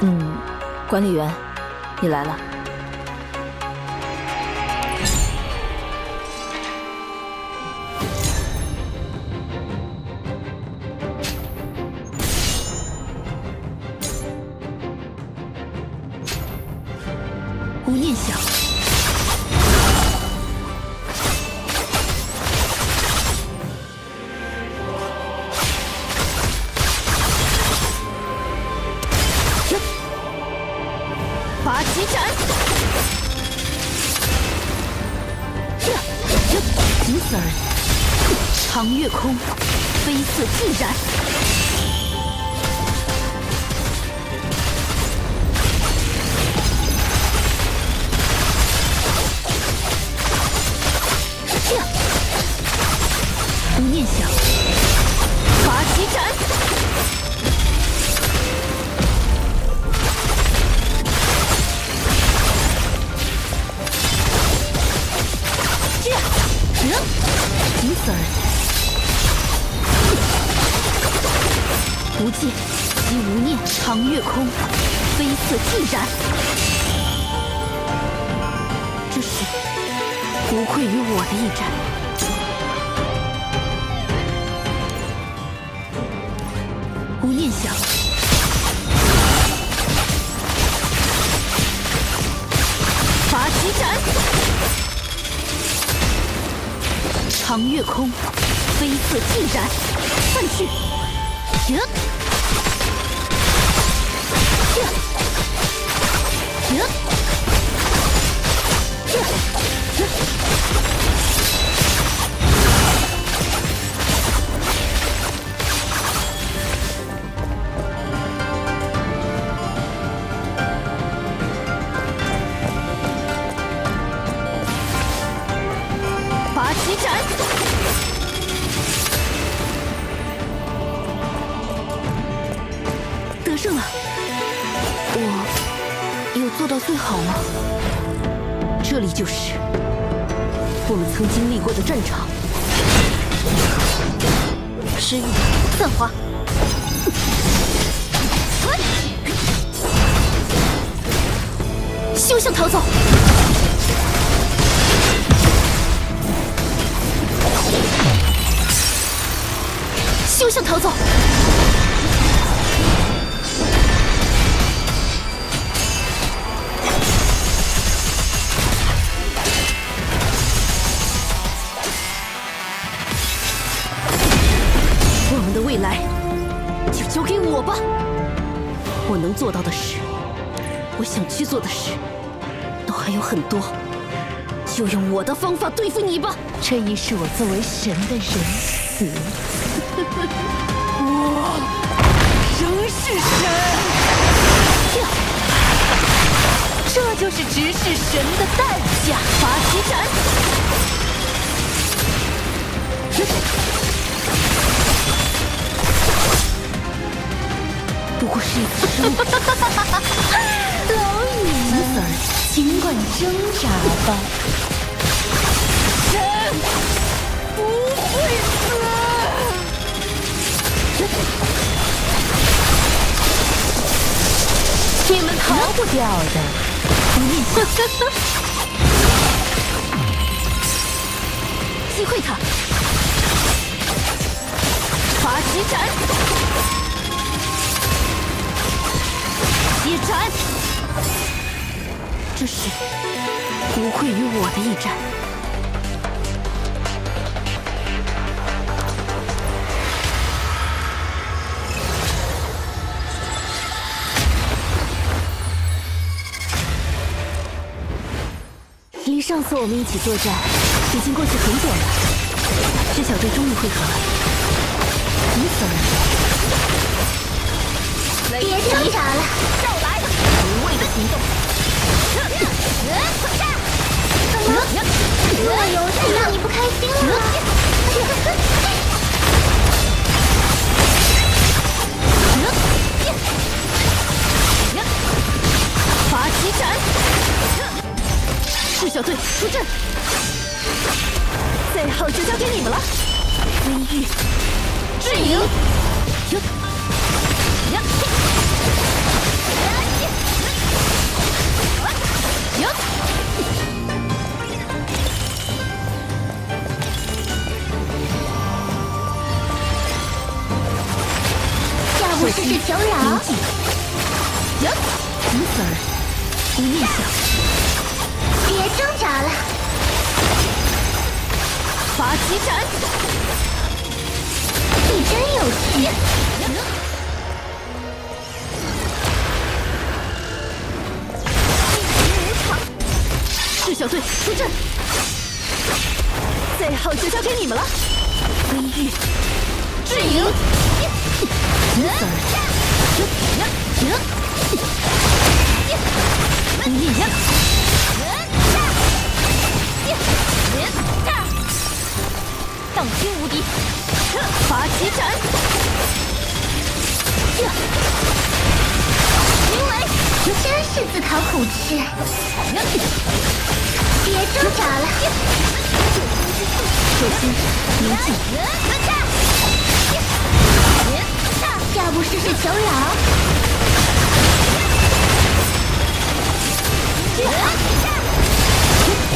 嗯，管理员，你来了。疾斩！呀呀，仅此而已。长月空，飞色尽染。无界即无念，长月空，飞色尽斩。这是不愧于我的一战。无念想，拔旗斩，长月空，飞色尽斩，散去。停，这，停，这，这。拔旗斩，得胜了！我有做到最好吗？这里就是我们曾经历过的战场。失忆，散花。休想逃走！休想逃走！来就交给我吧。我能做到的事，我想去做的事，都还有很多。就用我的方法对付你吧。这亦是我作为神的仁慈。我仍是神。这就是直视神的代价。拔旗斩。不过是一次失误。老女们，尽管挣扎吧。神不会死。你们逃不掉的。无念想，击溃他，拔旗斩，一斩，这是无愧于我的一战。离上次我们一起作战已经过去很久了，这小队终于会合了，仅此而我有让你不开心了？拔旗斩，赤小队出阵，最后就交给你们了。微玉，智影，是求饶。如此而已，无念想。别挣扎了，发奇斩，你真有趣。赤小队出阵，最后就交给你们了。飞玉，至营，明雷，真是自讨苦吃。别挣扎了，首先宁静，要不试试求饶？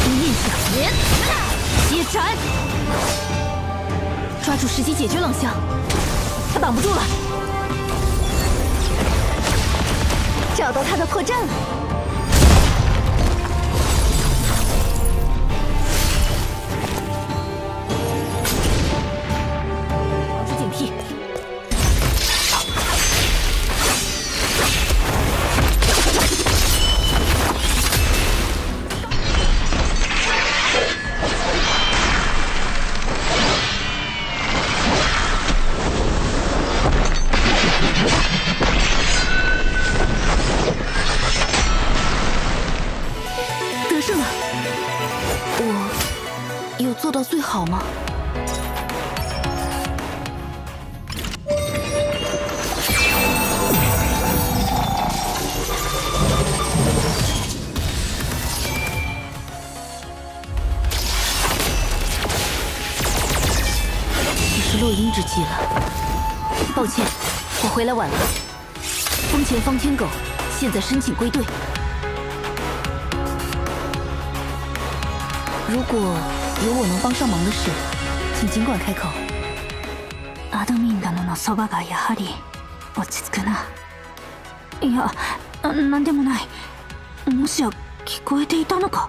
无念想，接斩，抓住时机解决冷香，他挡不住了。找到他的破绽了。保持警惕。做到最好吗？已是落英之际了，抱歉，我回来晚了。风前方天狗现在申请归队。如果有我能帮上忙的事，请尽管开口。アドミン殿のそばがやはり落ち着くな。いや、なんでもない。もしや聞こえていたのか？